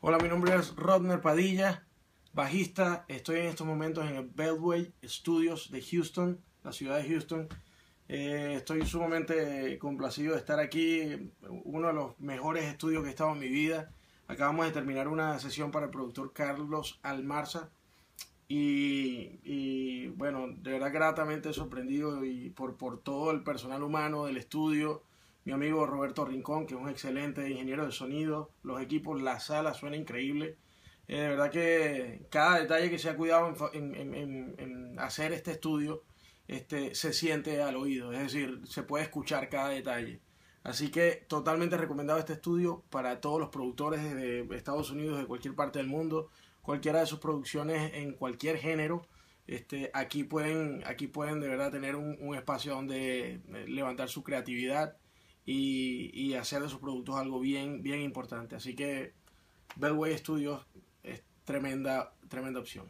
Hola, mi nombre es Rodner Padilla, bajista. Estoy en estos momentos en el Beltway Studios de Houston, la ciudad de Houston. Eh, estoy sumamente complacido de estar aquí, uno de los mejores estudios que he estado en mi vida. Acabamos de terminar una sesión para el productor Carlos Almarza, y, bueno, de verdad gratamente sorprendido y por, por todo el personal humano del estudio, mi amigo Roberto Rincón, que es un excelente ingeniero de sonido, los equipos, la sala suena increíble. Eh, de verdad que cada detalle que se ha cuidado en, en, hacer este estudio este, se siente al oído, es decir, se puede escuchar cada detalle. Así que totalmente recomendado este estudio para todos los productores de Estados Unidos, de cualquier parte del mundo, cualquiera de sus producciones en cualquier género. Este, aquí pueden, aquí pueden de verdad tener un, un espacio donde eh, levantar su creatividad y, y, hacer de sus productos algo bien, bien importante. Así que Bellway Studios es tremenda, tremenda opción.